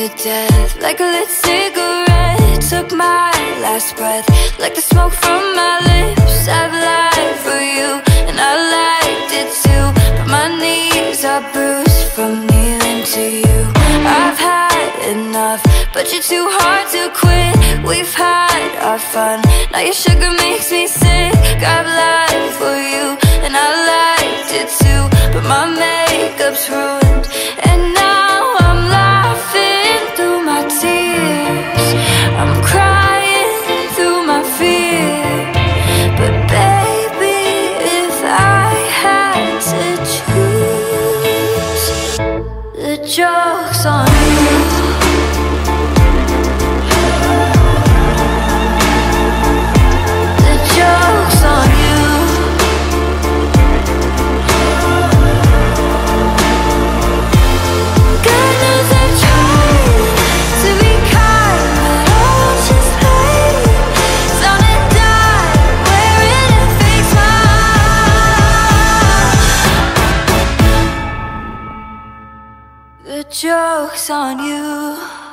to death. Like a lit cigarette Took my last breath. Like the smoke from my lips I've lied for you And I liked it too. But my knees are bruised From kneeling to you. I've had enough But you're too hard to quit. We've had our fun. Now your sugar makes me sick. I've lied for you And I liked it too. But my makeup's ruined on you The joke's on you.